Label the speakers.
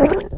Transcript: Speaker 1: Thank you.